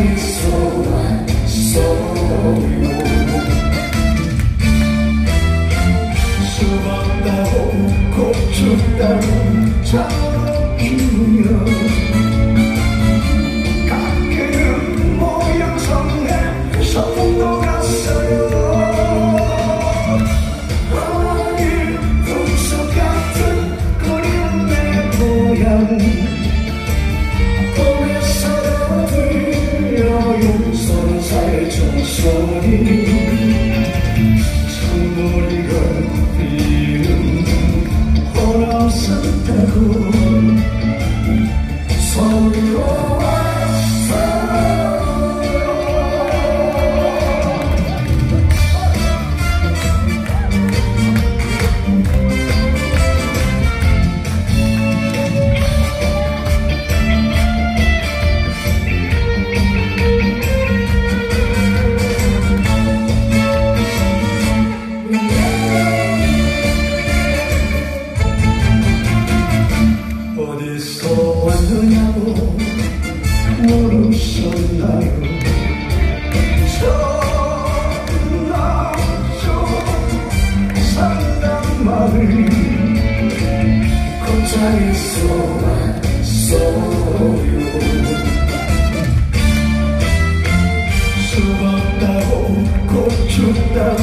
나의 소원 소원 수박다고 고추다고 저런 이유여 You. 웃었나요 전화죠. 상담마을 곧잘 쏘았어요 죽었다고 곧 죽다고